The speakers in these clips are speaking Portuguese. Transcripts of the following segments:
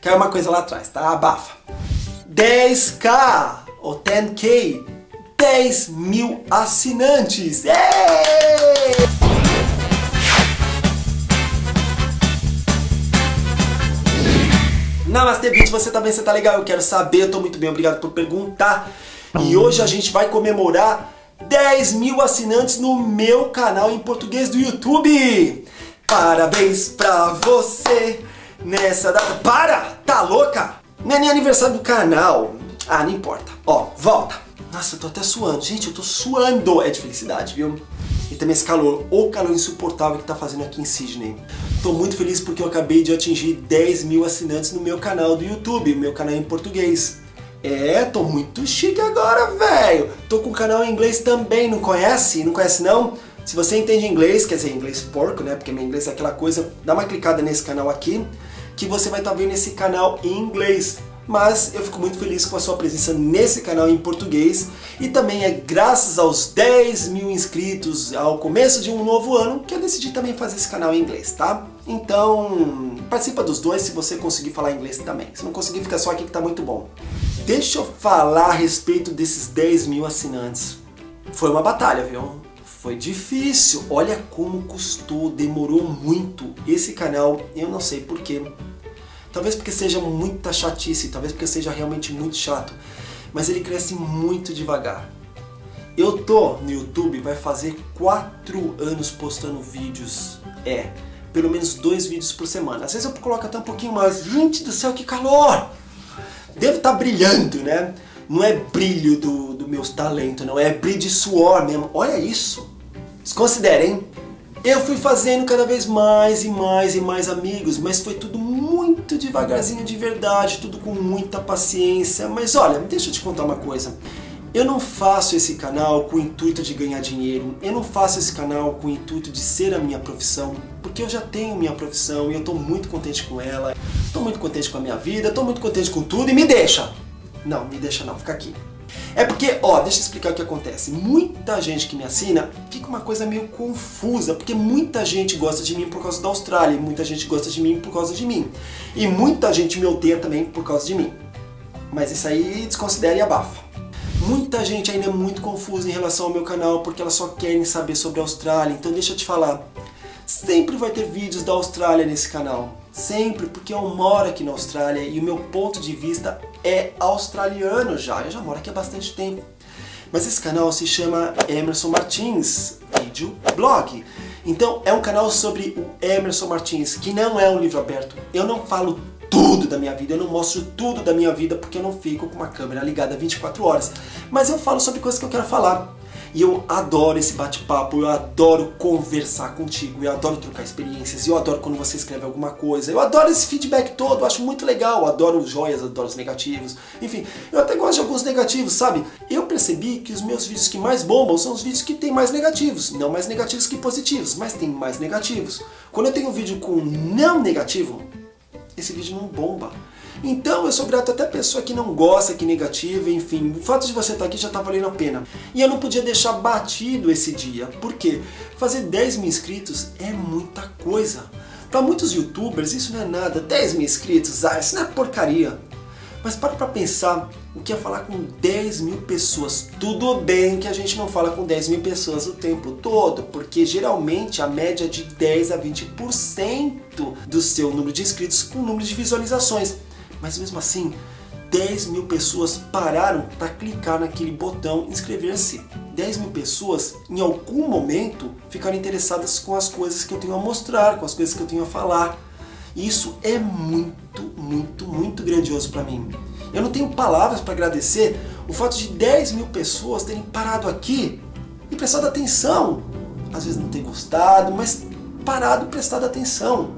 Caiu uma coisa lá atrás, tá? Abafa. 10k ou 10k, 10 mil assinantes. Ei! Namastê, Beat, você tá bem? Você tá legal? Eu quero saber, eu tô muito bem, obrigado por perguntar. E hoje a gente vai comemorar 10 mil assinantes no meu canal em português do YouTube. Parabéns pra você nessa data. Para! Tá louca? Não é nem aniversário do canal. Ah, não importa. Ó, volta. Nossa, eu tô até suando. Gente, eu tô suando. É de felicidade, viu? E também esse calor, o calor insuportável que tá fazendo aqui em Sydney. Tô muito feliz porque eu acabei de atingir 10 mil assinantes no meu canal do YouTube, meu canal em português. É, tô muito chique agora, velho. Tô com o canal em inglês também, não conhece? Não conhece não? Se você entende inglês, quer dizer, inglês porco, né? Porque meu inglês é aquela coisa, dá uma clicada nesse canal aqui, que você vai estar tá vendo esse canal em inglês mas eu fico muito feliz com a sua presença nesse canal em português e também é graças aos 10 mil inscritos ao começo de um novo ano que eu decidi também fazer esse canal em inglês, tá? Então participa dos dois se você conseguir falar inglês também. Se não conseguir, fica só aqui que tá muito bom. Deixa eu falar a respeito desses 10 mil assinantes. Foi uma batalha, viu? Foi difícil. Olha como custou, demorou muito. Esse canal, eu não sei porquê, Talvez porque seja muita chatice, talvez porque seja realmente muito chato, mas ele cresce muito devagar. Eu tô no YouTube, vai fazer 4 anos postando vídeos. É, pelo menos dois vídeos por semana. Às vezes eu coloco até um pouquinho mais. Gente do céu, que calor! Devo estar tá brilhando, né? Não é brilho do, meus talentos, não. É brilho de suor mesmo. Olha isso! Desconsiderem. Eu fui fazendo cada vez mais e mais e mais amigos, mas foi tudo muito devagarzinho de verdade, tudo com muita paciência. Mas olha, deixa eu te contar uma coisa. Eu não faço esse canal com o intuito de ganhar dinheiro, eu não faço esse canal com o intuito de ser a minha profissão, porque eu já tenho minha profissão e eu estou muito contente com ela, estou muito contente com a minha vida, estou muito contente com tudo e me deixa! Não, me deixa não, fica aqui. É porque, ó, deixa eu explicar o que acontece. Muita gente que me assina fica uma coisa meio confusa, porque muita gente gosta de mim por causa da Austrália, e muita gente gosta de mim por causa de mim. E muita gente me odeia também por causa de mim. Mas isso aí desconsidera e abafa. Muita gente ainda é muito confusa em relação ao meu canal porque elas só querem saber sobre a Austrália. Então deixa eu te falar, sempre vai ter vídeos da Austrália nesse canal. Sempre, porque eu moro aqui na Austrália e o meu ponto de vista é australiano já. Eu já moro aqui há bastante tempo. Mas esse canal se chama Emerson Martins Vídeo Blog. Então é um canal sobre o Emerson Martins, que não é um livro aberto. Eu não falo tudo da minha vida, eu não mostro tudo da minha vida porque eu não fico com uma câmera ligada 24 horas. Mas eu falo sobre coisas que eu quero falar. E eu adoro esse bate-papo, eu adoro conversar contigo, eu adoro trocar experiências, eu adoro quando você escreve alguma coisa, eu adoro esse feedback todo, eu acho muito legal, eu adoro os joias, adoro os negativos, enfim, eu até gosto de alguns negativos, sabe? Eu percebi que os meus vídeos que mais bombam são os vídeos que tem mais negativos, não mais negativos que positivos, mas tem mais negativos. Quando eu tenho um vídeo com não negativo, esse vídeo não bomba. Então eu sou grato até a pessoa que não gosta, que negativa, enfim, o fato de você estar aqui já está valendo a pena. E eu não podia deixar batido esse dia, porque fazer 10 mil inscritos é muita coisa. Para muitos youtubers isso não é nada, 10 mil inscritos, ah, isso não é porcaria. Mas para pra pensar o que é falar com 10 mil pessoas. Tudo bem que a gente não fala com 10 mil pessoas o tempo todo, porque geralmente a média é de 10 a 20% do seu número de inscritos com o número de visualizações. Mas mesmo assim, 10 mil pessoas pararam para clicar naquele botão inscrever-se. 10 mil pessoas, em algum momento, ficaram interessadas com as coisas que eu tenho a mostrar, com as coisas que eu tenho a falar. E isso é muito, muito, muito grandioso para mim. Eu não tenho palavras para agradecer o fato de 10 mil pessoas terem parado aqui e prestado atenção. Às vezes não ter gostado, mas parado e prestado atenção.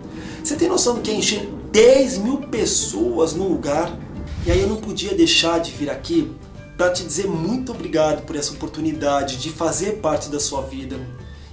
Você tem noção do que é encher 10 mil pessoas num lugar. E aí eu não podia deixar de vir aqui para te dizer muito obrigado por essa oportunidade de fazer parte da sua vida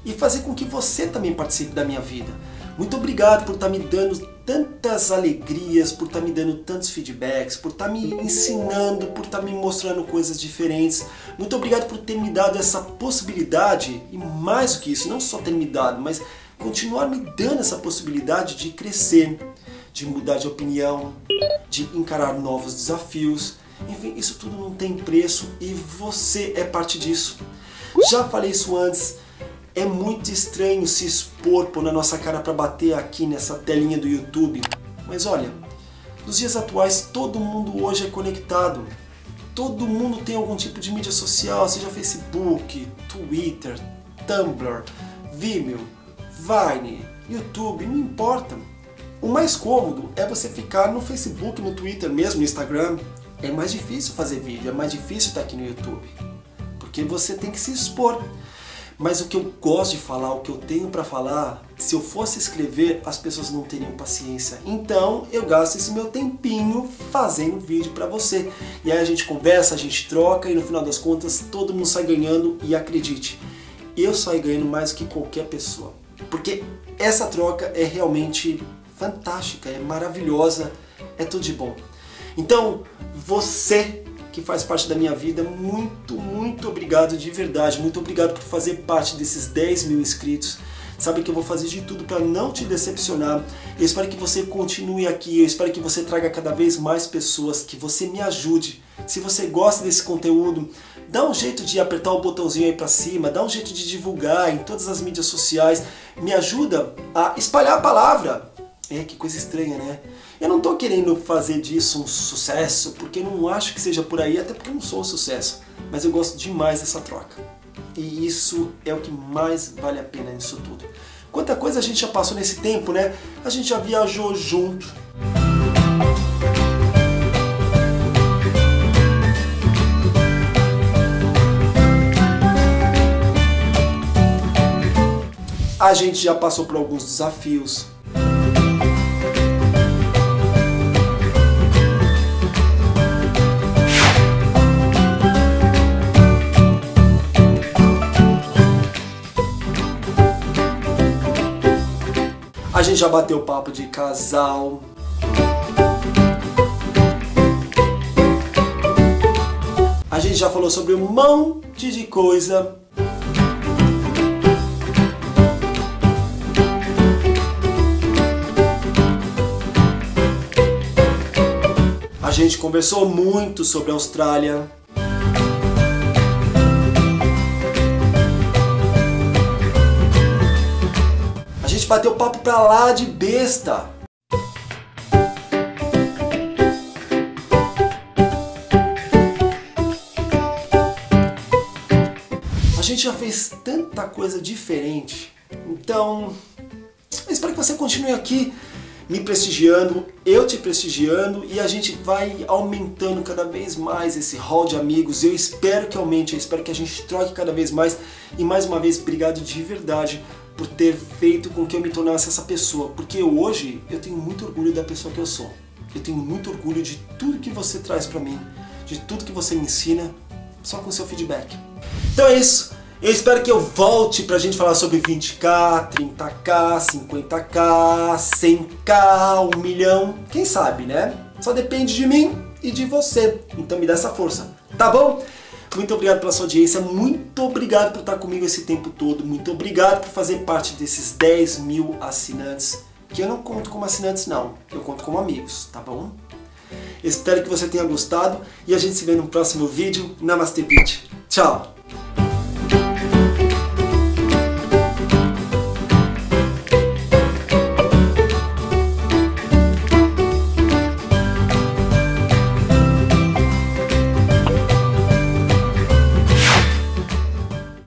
e fazer com que você também participe da minha vida. Muito obrigado por estar tá me dando tantas alegrias, por estar tá me dando tantos feedbacks, por estar tá me ensinando, por estar me mostrando coisas diferentes. Muito obrigado por ter me dado essa possibilidade e mais do que isso, não só ter me dado, mas continuar me dando essa possibilidade de crescer de mudar de opinião, de encarar novos desafios. Enfim, isso tudo não tem preço e você é parte disso. Já falei isso antes, é muito estranho se expor, pôr na nossa cara para bater aqui nessa telinha do YouTube. Mas olha, nos dias atuais todo mundo hoje é conectado. Todo mundo tem algum tipo de mídia social, seja Facebook, Twitter, Tumblr, Vimeo, Vine, YouTube, não importa. O mais cômodo é você ficar no Facebook, no Twitter mesmo, no Instagram. É mais difícil fazer vídeo, é mais difícil estar aqui no YouTube. Porque você tem que se expor. Mas o que eu gosto de falar, o que eu tenho para falar, se eu fosse escrever, as pessoas não teriam paciência. Então eu gasto esse meu tempinho fazendo vídeo para você. E aí a gente conversa, a gente troca e no final das contas todo mundo sai ganhando e acredite, eu saio ganhando mais que qualquer pessoa. Porque essa troca é realmente fantástica, é maravilhosa, é tudo de bom. Então, você que faz parte da minha vida, muito, muito obrigado de verdade, muito obrigado por fazer parte desses 10 mil inscritos. Sabe que eu vou fazer de tudo para não te decepcionar. Eu espero que você continue aqui, eu espero que você traga cada vez mais pessoas, que você me ajude. Se você gosta desse conteúdo, dá um jeito de apertar o botãozinho aí para cima, dá um jeito de divulgar em todas as mídias sociais, me ajuda a espalhar a palavra. É, que coisa estranha, né? Eu não estou querendo fazer disso um sucesso, porque não acho que seja por aí, até porque eu não sou um sucesso. Mas eu gosto demais dessa troca. E isso é o que mais vale a pena nisso tudo. Quanta coisa a gente já passou nesse tempo, né? A gente já viajou junto. A gente já passou por alguns desafios, gente já bateu papo de casal. A gente já falou sobre um monte de coisa. A gente conversou muito sobre a Austrália. Gente bateu papo pra lá de besta. A gente já fez tanta coisa diferente. Então, eu espero que você continue aqui me prestigiando, eu te prestigiando e a gente vai aumentando cada vez mais esse hall de amigos. Eu espero que aumente, eu espero que a gente troque cada vez mais. E mais uma vez, obrigado de verdade por ter feito com que eu me tornasse essa pessoa, porque hoje eu tenho muito orgulho da pessoa que eu sou. Eu tenho muito orgulho de tudo que você traz para mim, de tudo que você me ensina, só com seu feedback. Então é isso. Eu espero que eu volte pra gente falar sobre 20k, 30k, 50k, 100k, 1 milhão, quem sabe, né? Só depende de mim e de você. Então me dá essa força, tá bom? Muito obrigado pela sua audiência, muito obrigado por estar comigo esse tempo todo, muito obrigado por fazer parte desses 10 mil assinantes, que eu não conto como assinantes não, eu conto como amigos, tá bom? Espero que você tenha gostado e a gente se vê no próximo vídeo. Namastê, Beach. Tchau!